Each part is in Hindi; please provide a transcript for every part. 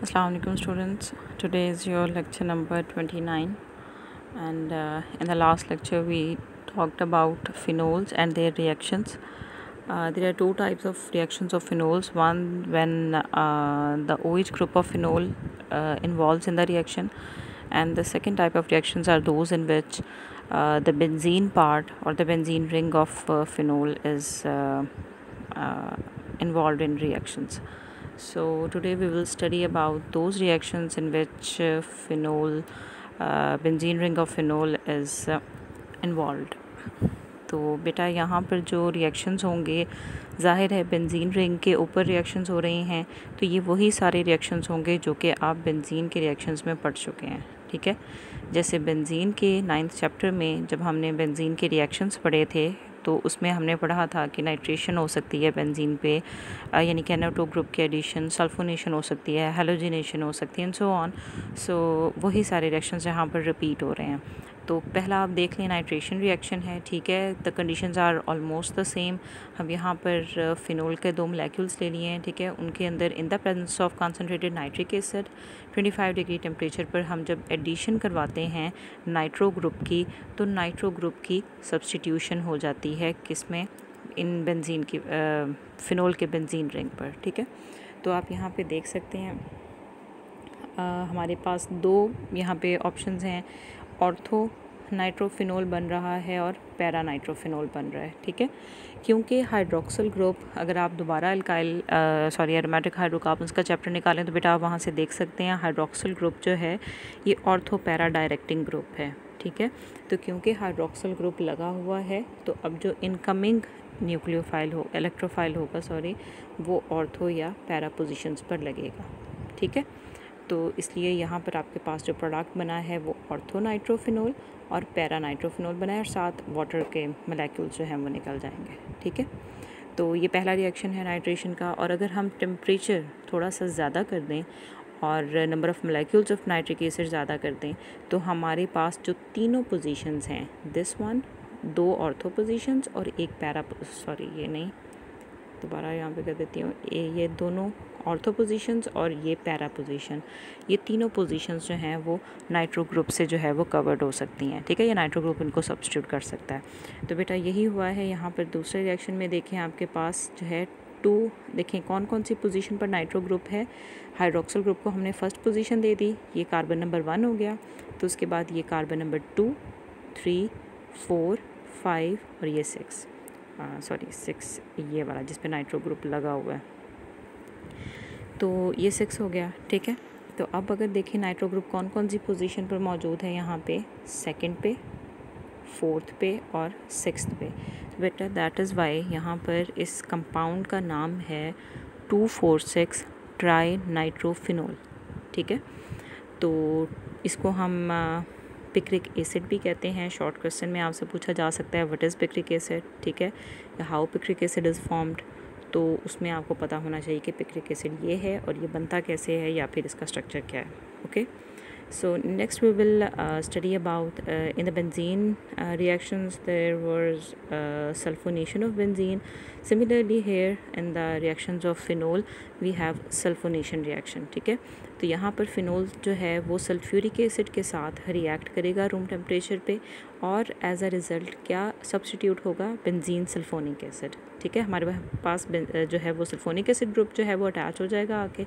Assalamualaikum students. Today is your lecture number 29 and uh, in the last lecture we talked about phenols and their reactions. Uh, there are two types of reactions of phenols. One when uh, the OH group of phenol uh, involves in the reaction. And the second type of reactions are those in which uh, the benzene part or the benzene ring of uh, phenol is involved in reactions so today we will study about those reactions in which uh, phenol uh, benzene ring of phenol is uh, involved. तो बेटा यहाँ पर जो रिएक्शंस होंगे ज़ाहिर है बेंजीन रिंग के ऊपर रिएक्शंस हो रही हैं तो ये वही सारे रिएक्शंस होंगे जो कि आप बेंजीन के रिएक्शंस में पढ़ चुके हैं ठीक है? जैसे बेंजीन के नाइन्थ चैप्टर में जब हमने बेंजीन के रिएक्शंस पढ़े थे तो उसमें हमने पढ़ा था कि नाइट्रेशन हो सकती है बेंजीन पे यानी कि एनोटो ग्रुप के एडिशन सल्फोनेशन हो सकती है हेलोजिनेशन हो सकती है एंड सो ऑन सो वही सारे रिएक्शन यहाँ पर रिपीट हो रहे हैं। तो पहला आप देख लें नाइट्रेशन रिएक्शन है ठीक है? The condition are almost the same हम यहाँ पर फिनोल के दो मोलेक्यूल्स ले लिए हैं ठीक है? उनके अंदर in the presence of concentrated nitric acid 25 degree temperature पर हम जब एडिशन करवाते हैं नाइट्रो ग्रुप की तो नाइट्रो ग्रुप की सब्सटीट्यूशन हो जाती है किसमें इन बेंजीन की फ़िनोल के बेंजीन रिंग पर ठीक है? तो आप यहाँ पे देख सकते हैं आ, हमारे पास दो यहाँ पे ऑप्शंस हैं। ऑर्थो नाइट्रोफिनोल बन रहा है और पैरा नाइट्रोफिनोल बन रहा है, ठीक है? क्योंकि हाइड्रोक्सल ग्रुप अगर आप दोबारा अल्काइल सॉरी एरोमेटिक हाइड्रोकार्बन्स का चैप्टर निकालें तो बेटा आप वहाँ से देख सकते हैं हाइड्रोक्सल ग्रुप जो है, ये ऑर्थो पैरा डायरेक्टिंग ग्रुप है, ठीक है? तो क्योंकि हाइड्रोक्सल ग्रुप लगा हुआ है तो अब जो इनकमिंग न्यूक्लियोफाइल हो इलेक्ट्रोफाइल होगा सॉरी वो ऑर्थो या पैरा पोजिशंस पर लगेगा, ठीक है? तो इसलिए यहाँ पर आपके पास जो प्रोडक्ट बना है वो ऑर्थोनाइट्रोफिनोल और पैरानाइट्रोफिनोल बना है और साथ वाटर के मलेक्यूल्स जो हैं वो निकल जाएँगे, ठीक है? तो ये पहला रिएक्शन है नाइट्रेशन का और अगर हम टेम्परेचर थोड़ा सा ज़्यादा कर दें और number of molecules of nitric acid ज़्यादा कर दें तो हमारे पास जो तीनों पोजीशंस हैं दिस वन दो ऑर्थो पोजीशंस और एक पैरा सॉरी ये नहीं दोबारा यहाँ पे कर देती हूँ। ये दोनों ऑर्थो पोजीशंस और ये पैरा पोजीशन ये तीनों पोजीशंस जो हैं वो नाइट्रो ग्रुप से जो है वो कवर्ड हो सकती हैं। ठीक है? ये नाइट्रो ग्रुप इनको सब्सिट्यूट कर सकता है। तो बेटा यही हुआ है। यहाँ पर दूसरे रिएक्शन में देखें आपके पास जो है टू देखें कौन कौन सी पोजीशन पर नाइट्रो ग्रुप है? हाइड्रोक्सल ग्रुप को हमने फ़र्स्ट पोजीशन दे दी। ये कार्बन नंबर वन हो गया। तो उसके बाद ये carbon number two three four five और ये सिक्स सॉरी सिक्स ये वाला जिस पे नाइट्रो ग्रुप लगा हुआ है। तो ये सिक्स हो गया, ठीक है? तो अब अगर देखें नाइट्रो ग्रुप कौन कौन सी पोजीशन पर मौजूद है यहाँ पे? सेकंड पे फोर्थ पे और सिक्स पे। तो बेटा दैट इज़ वाई यहाँ पर इस कंपाउंड का नाम है two four six tri nitrophenol ठीक है? तो इसको हम पिक्रिक एसिड भी कहते हैं। शॉर्ट क्वेश्चन में आपसे पूछा जा सकता है व्हाट इज़ पिक्रिक एसिड ठीक है? या how picric acid is formed तो उसमें आपको पता होना चाहिए कि पिक्रिक एसिड ये है और ये बनता कैसे है या फिर इसका स्ट्रक्चर क्या है। Okay so next we will uh, study about uh, in the benzene uh, reactions there was uh, sulfonation of benzene similarly here in the reactions of phenol we have sulfonation reaction ठीक है तो यहाँ पर फिनोल जो है वो सल्फ्यूरिक एसिड के साथ रिएक्ट करेगा रूम टेम्परेचर पे और एज अ रिज़ल्ट क्या सब्सटीट्यूट होगा बेंजीन सल्फोनिक एसिड ठीक है, हमारे पास जो है वो सल्फोनिक एसिड ग्रुप जो है वो अटैच हो जाएगा आके।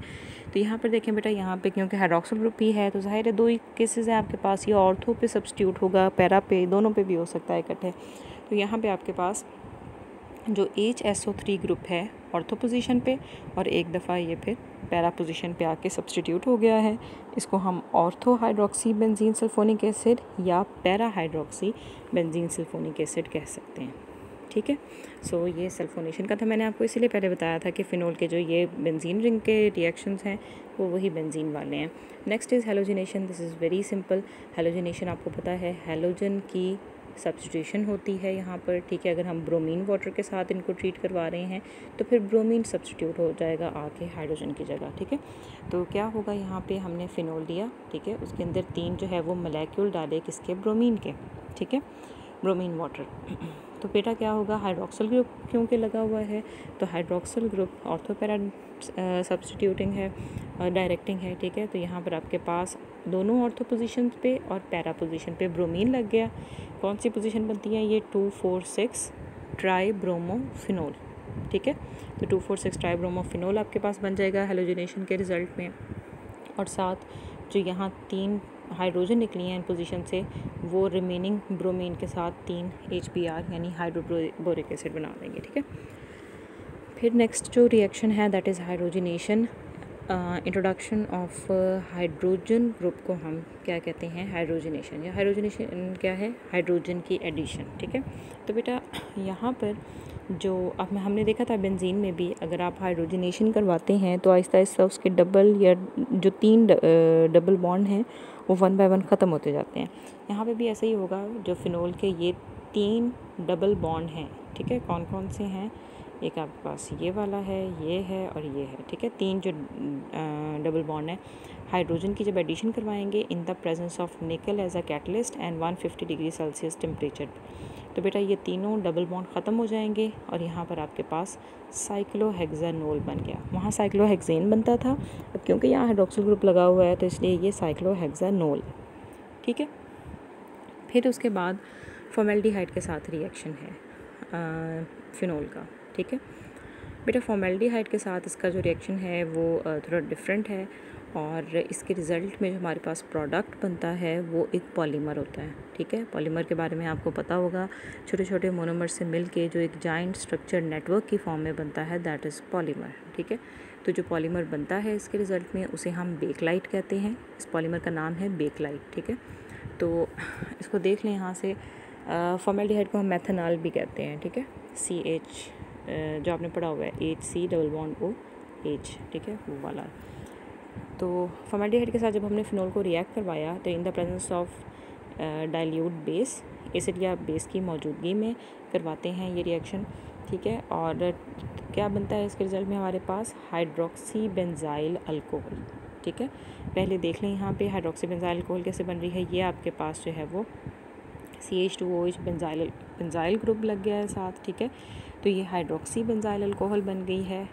तो यहाँ पर देखें बेटा, यहाँ पे क्योंकि हाइड्रोक्सल ग्रुप ही है तो ज़ाहिर है दो ही केसेस हैं आपके पास, ये ऑर्थो पे सब्सटीट्यूट होगा पैरा पे, दोनों पे भी हो सकता है इकट्ठे। तो यहाँ पे आपके पास जो H S O three group है ऑर्थो पोजीशन पे, और एक दफ़ा ये फिर पैरा पोजीशन पे आके सब्सटीट्यूट हो गया है। इसको हम ortho hydroxy benzene sulphonic acid या para hydroxy benzene sulphonic acid कह सकते हैं। ठीक है? सो ये सल्फोनेशन का था मैंने आपको इसीलिए पहले बताया था कि फ़िनोल के जो ये बेंजीन रिंग के रिएक्शंस हैं, वो वही बेंजीन वाले हैं। Next is halogenation this is very simple halogenation आपको पता है हेलोजन की सब्सटीट्यूशन होती है यहाँ पर, ठीक है? अगर हम ब्रोमीन वाटर के साथ इनको ट्रीट करवा रहे हैं तो फिर ब्रोमीन सब्सटीट्यूट हो जाएगा आके हाइड्रोजन की जगह, ठीक है? तो क्या होगा यहाँ पे? हमने फ़िनोल दिया ठीक है? उसके अंदर तीन जो है वो मलेक्यूल डाले किसके? ब्रोमीन के, ठीक है? ब्रोमीन वाटर तो बेटा क्या होगा? हाइड्रोक्सल ग्रुप क्योंकि लगा हुआ है? तो hydroxyl group ortho para substituting है डायरेक्टिंग है, ठीक है? तो यहाँ पर आपके पास दोनों ऑर्थो पोजिशन पे और पैरा पोजिशन पे ब्रोमीन लग गया। कौन सी पोजिशन बनती है? ये two four six tri bromophenol ठीक है? तो two four six tri bromophenol आपके पास बन जाएगा हेलोजिनेशन के रिज़ल्ट में। और साथ जो यहाँ तीन हाइड्रोजन निकली हैं इन पोजीशन से, वो रिमेनिंग ब्रोमीन के साथ तीन एच यानी हाइड्रोबोरिक एसिड बना देंगे, ठीक है? फिर नेक्स्ट जो रिएक्शन है that is hydrogenation introduction of hydrogen group को हम क्या कहते हैं? हाइड्रोजनेशन या हाइड्रोजनेशन क्या है? हाइड्रोजन की एडिशन ठीक है? तो बेटा, यहाँ पर जो अब हमने देखा था बेंजीन में भी, अगर आप हाइड्रोजनेशन करवाते हैं तो आहिस्ता आहिस्ता उसके डबल या जो तीन डबल बॉन्ड हैं वो वन बाय वन ख़त्म होते जाते हैं। यहाँ पे भी ऐसा ही होगा जो फिनोल के ये तीन डबल बॉन्ड हैं, ठीक है? कौन कौन से हैं? एक आपके पास ये वाला है, ये है और ये है, ठीक है? तीन जो डबल बॉन्ड है। हाइड्रोजन की जब एडिशन करवाएँगे in the presence of nickel as a catalyst and 150 degree Celsius temperature. तो बेटा ये तीनों डबल बॉन्ड ख़त्म हो जाएँगे और यहाँ पर आपके पास साइक्लोहेक्सानोल बन गया। वहाँ साइक्लोहेक्सेन बनता था, अब क्योंकि यहाँ हाइड्रोक्सिल ग्रुप लगा हुआ है तो इसलिए ये साइक्लोहेक्सानोल ठीक है? फिर उसके बाद फॉर्मेल्डिहाइड के साथ रिएक्शन है फिनोल का। ठीक है? बेटा फॉर्मेल्डिहाइड के साथ इसका जो रिएक्शन है, वो थोड़ा डिफरेंट है। और इसके रिज़ल्ट में जो हमारे पास प्रोडक्ट बनता है, वो एक पॉलीमर होता है, ठीक है? पॉलीमर के बारे में आपको पता होगा। छोटे छोटे मोनोमर से मिल के जो एक जॉइंट स्ट्रक्चर नेटवर्क की फॉर्म में बनता है दैट इज़ पॉलीमर ठीक है? तो जो पॉलीमर बनता है इसके रिज़ल्ट में, उसे हम बेकलाइट कहते हैं। इस पॉलीमर का नाम है बेकलाइट ठीक है? तो इसको देख लें यहाँ से। फॉर्मेल्डिहाइड को हम मैथनॉल भी कहते हैं, ठीक है? सी एच जो आपने पढ़ा हुआ है H C double bond O H ठीक है? वो वाला। तो फॉर्मेल्डिहाइड के साथ जब हमने फिनोल को रिएक्ट करवाया तो in the presence of dilute base acid या बेस की मौजूदगी में करवाते हैं ये रिएक्शन ठीक है? और क्या बनता है इसके रिज़ल्ट में हमारे पास? हाइड्रोक्सी बेंजाइल अल्कोहल ठीक है? पहले देख लें यहाँ पे हाइड्रोक्सी बेंजाइल अल्कोहल कैसे बन रही है ये आपके पास जो है वो C H two O H benzyl benzyl group लग गया है साथ ठीक है? तो ये हाइड्रोक्सी बेंजाइल अल्कोहल बन गई है।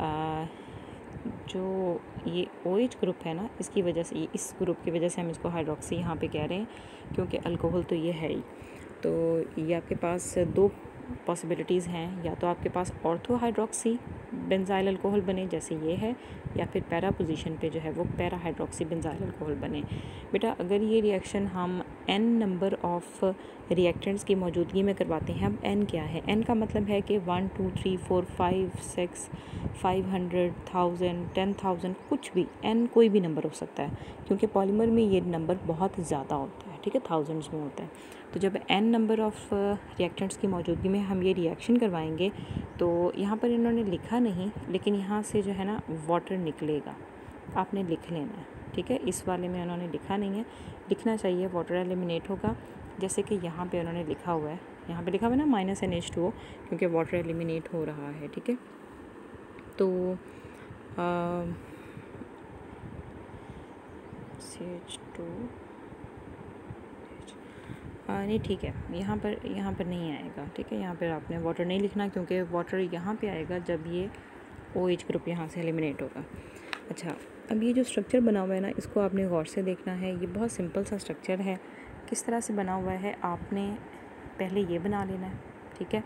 आ, जो ये ओ एच ग्रुप है ना, इसकी वजह से, ये इस ग्रुप की वजह से हम इसको हाइड्रोक्सी यहाँ पे कह रहे हैं, क्योंकि अल्कोहल तो ये है ही। तो ये आपके पास दो पॉसिबिलिटीज़ हैं, या तो आपके पास ऑर्थो हाइड्रोक्सी बेंजाइल अल्कोहल बने, जैसे ये है, या फिर पैरा पोजीशन पे जो है वो पैरा हाइड्रोक्सी बेंजाइल अल्कोहल बने। बेटा, अगर ये रिएक्शन हम एन नंबर ऑफ़ रिएक्टेंट्स की मौजूदगी में करवाते हैं, अब एन क्या है? एन का मतलब है कि one two three four five six five hundred thousand ten thousand कुछ भी एन कोई भी नंबर हो सकता है, क्योंकि पॉलीमर में ये नंबर बहुत ज़्यादा होता है। ठीक है थाउजेंड्स में होता है। तो जब एन नंबर ऑफ़ रिएक्टेंट्स की मौजूदगी में हम ये रिएक्शन करवाएँगे तो यहाँ पर इन्होंने लिखा नहीं, लेकिन यहाँ से जो है ना वाटर निकलेगा। आपने लिख लेना है, ठीक है? इस वाले में उन्होंने लिखा नहीं है। लिखना चाहिए वाटर एलिमिनेट होगा। जैसे कि यहाँ पे उन्होंने लिखा हुआ है। यहाँ पे लिखा हुआ है ना माइनस एन एच टू क्योंकि वाटर एलिमिनेट हो रहा है, ठीक है? तो सी एच टू नहीं, ठीक है। यहाँ पर यहाँ पर नहीं आएगा, ठीक है। यहाँ पर आपने वाटर नहीं लिखना क्योंकि वाटर यहाँ पे आएगा जब ये ओ एच ग्रुप यहाँ से एलिमिनेट होगा। अच्छा अब ये जो स्ट्रक्चर बना हुआ है ना, इसको आपने गौर से देखना है। ये बहुत सिंपल सा स्ट्रक्चर है। किस तरह से बना हुआ है, आपने पहले ये बना लेना है, ठीक है।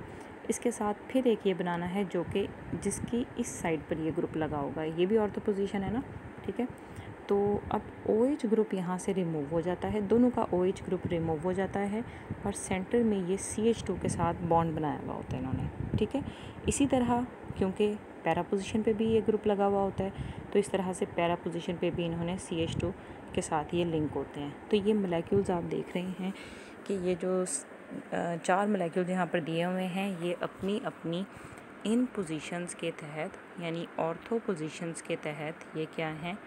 इसके साथ फिर एक ये बनाना है जो कि जिसकी इस साइड पर ये ग्रुप लगा होगा। ये भी और तो पोजीशन है ना, ठीक है। तो अब ओ एच ग्रुप यहाँ से रिमूव हो जाता है। दोनों का ओ एच ग्रुप रिमूव हो जाता है और सेंटर में ये सी एच टू के साथ बॉन्ड बनाया हुआ होता है इन्होंने, ठीक है? इसी तरह, क्योंकि पैरा पोजीशन पे भी ये ग्रुप लगा हुआ होता है तो इस तरह से पैरा पोजीशन पे भी इन्होंने सी एच टू के साथ ये लिंक होते हैं। तो ये मलेक्यूल्स आप देख रहे हैं कि ये जो चार मलेक्यूल्स यहाँ पर दिए हुए हैं, ये अपनी अपनी इन पोजीशंस के तहत, यानी ऑर्थो पोजीशंस के तहत ये क्या हैं?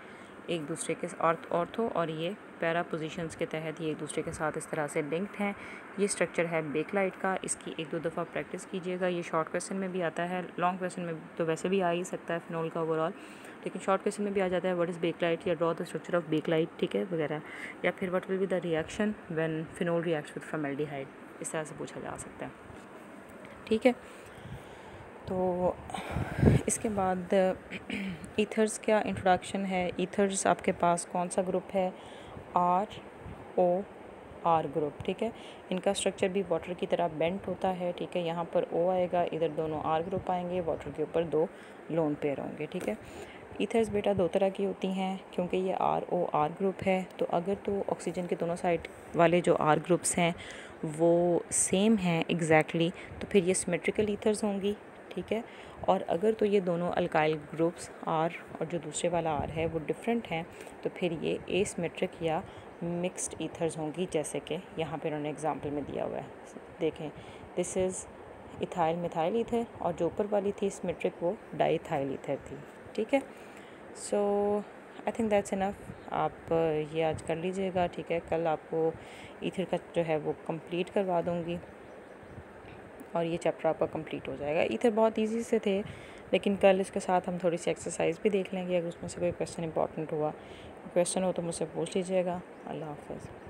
एक दूसरे के ऑर्थो और ये पैरा पोजीशंस के तहत ये एक दूसरे के साथ इस तरह से लिंक्ड हैं। ये स्ट्रक्चर है बेकलाइट का, इसकी एक दो दफ़ा प्रैक्टिस कीजिएगा। ये शॉर्ट क्वेश्चन में भी आता है लॉन्ग क्वेश्चन में तो वैसे भी आ ही सकता है फिनोल का ओवरऑल लेकिन शॉर्ट क्वेश्चन में भी आ जाता है व्हाट इज़ बेकलाइट या draw the structure of Bakelite ठीक है, वगैरह। या फिर what will be the reaction when phenol reacts with formaldehyde इस तरह से पूछा जा सकता है। ठीक है? तो इसके बाद ईथर्स का इंट्रोडक्शन है। ईथर्स आपके पास कौन सा ग्रुप है? आर ओ आर ग्रुप ठीक है? इनका स्ट्रक्चर भी वाटर की तरह बेंट होता है ठीक है? यहाँ पर ओ आएगा इधर दोनों आर ग्रुप आएँगे वाटर के ऊपर दो लोन पेयर होंगे ठीक है? ईथर्स बेटा दो तरह की होती हैं क्योंकि ये आर ओ आर ग्रुप है तो अगर तो ऑक्सीजन के दोनों साइड वाले जो आर ग्रुप्स हैं वो सेम हैं एग्जैक्टली exactly, तो फिर ये सिमेट्रिकल ईथर्स होंगी ठीक है? और अगर तो ये दोनों अल्काइल ग्रुप्स आर और जो दूसरे वाला आर है, वो डिफरेंट हैं तो फिर ये एसमेट्रिक या मिक्सड ईथर्स होंगी, जैसे कि यहाँ पे उन्होंने एग्जांपल में दिया हुआ है। देखें this is ethyl methyl ether और जो ऊपर वाली थी सिमेट्रिक वो डाईथाइल ईथर थी, ठीक है? So I think that's enough आप, ये आज कर लीजिएगा, ठीक है? कल आपको ईथर का जो है वो कंप्लीट करवा दूँगी। और ये चैप्टर आपका कंप्लीट हो जाएगा। इधर बहुत इजी से थे, लेकिन कल इसके साथ हम थोड़ी सी एक्सरसाइज भी देख लेंगे, अगर उसमें से कोई क्वेश्चन इंपॉर्टेंट हुआ क्वेश्चन हो तो मुझसे पूछ लीजिएगा। अल्लाह हाफ़